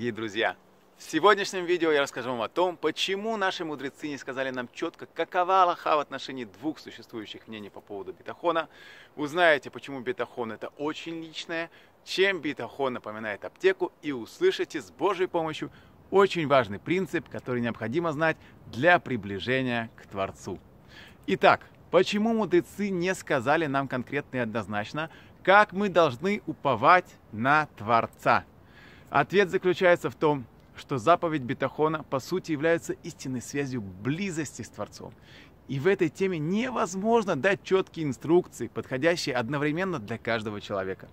Дорогие друзья, в сегодняшнем видео я расскажу вам о том, почему наши мудрецы не сказали нам четко, какова Аллаха в отношении двух существующих мнений по поводу бетахона. Узнаете, почему бетахон это очень личное, чем бетахон напоминает аптеку и услышите с Божьей помощью очень важный принцип, который необходимо знать для приближения к Творцу. Итак, почему мудрецы не сказали нам конкретно и однозначно, как мы должны уповать на Творца? Ответ заключается в том, что заповедь Бетахона по сути является истинной связью близости с Творцом. И в этой теме невозможно дать четкие инструкции, подходящие одновременно для каждого человека.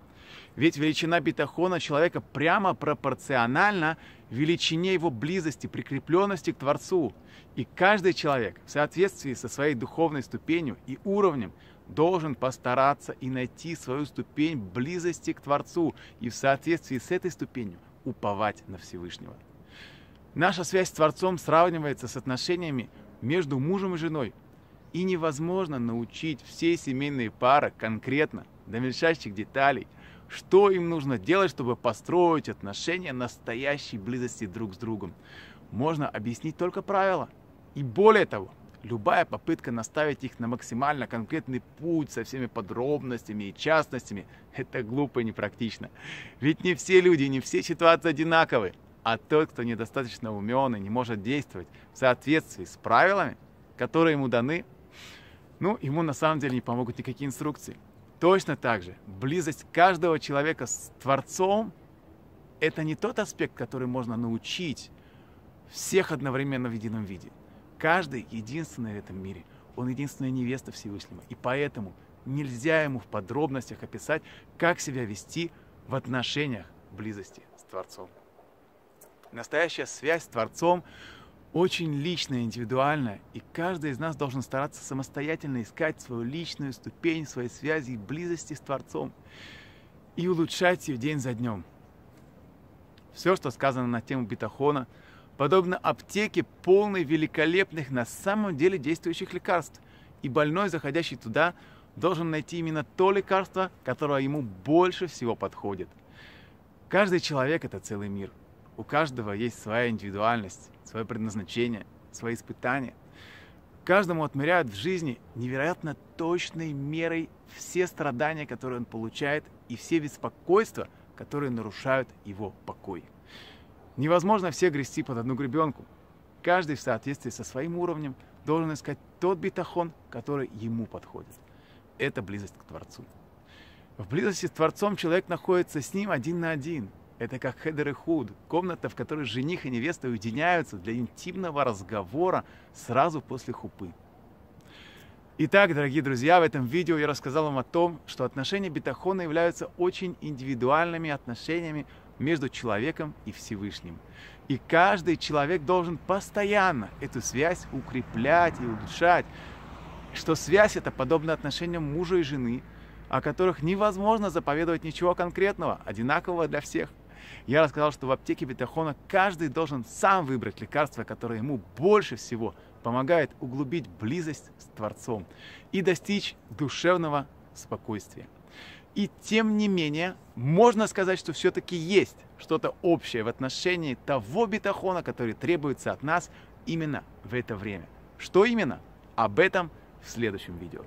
Ведь величина бетахона человека прямо пропорциональна величине его близости, прикрепленности к Творцу. И каждый человек в соответствии со своей духовной ступенью и уровнем должен постараться и найти свою ступень близости к Творцу и в соответствии с этой ступенью уповать на Всевышнего. Наша связь с Творцом сравнивается с отношениями между мужем и женой. И невозможно научить всей семейные пары конкретно, до мельчайших деталей, что им нужно делать, чтобы построить отношения настоящей близости друг с другом. Можно объяснить только правила. И более того, любая попытка наставить их на максимально конкретный путь со всеми подробностями и частностями – это глупо и непрактично. Ведь не все люди, не все ситуации одинаковы. А тот, кто недостаточно умен и не может действовать в соответствии с правилами, которые ему даны, ну, ему на самом деле не помогут никакие инструкции. Точно так же, близость каждого человека с Творцом – это не тот аспект, который можно научить всех одновременно в едином виде. Каждый единственный в этом мире. Он единственная невеста Всевышнего. И поэтому нельзя ему в подробностях описать, как себя вести в отношениях близости с Творцом. Настоящая связь с Творцом очень личная, индивидуальная, и каждый из нас должен стараться самостоятельно искать свою личную ступень своей связи и близости с Творцом и улучшать ее день за днем. Все, что сказано на тему бетахона – подобно аптеке, полной великолепных на самом деле действующих лекарств. И больной, заходящий туда, должен найти именно то лекарство, которое ему больше всего подходит. Каждый человек – это целый мир. У каждого есть своя индивидуальность, свое предназначение, свои испытания. Каждому отмеряют в жизни невероятно точной мерой все страдания, которые он получает, и все беспокойства, которые нарушают его покой. Невозможно все грести под одну гребенку. Каждый в соответствии со своим уровнем должен искать тот битахон, который ему подходит. Это близость к Творцу. В близости с Творцом человек находится с ним один на один. Это как хедер и худ, комната, в которой жених и невеста уединяются для интимного разговора сразу после хупы. Итак, дорогие друзья, в этом видео я рассказал вам о том, что отношения бетахона являются очень индивидуальными отношениями между человеком и Всевышним. И каждый человек должен постоянно эту связь укреплять и улучшать, что связь это подобно отношениям мужа и жены, о которых невозможно заповедовать ничего конкретного, одинакового для всех. Я рассказал, что в аптеке Бетахона каждый должен сам выбрать лекарство, которое ему больше всего помогает углубить близость с Творцом и достичь душевного спокойствия. И тем не менее, можно сказать, что все-таки есть что-то общее в отношении того бетахона, который требуется от нас именно в это время. Что именно? Об этом в следующем видео.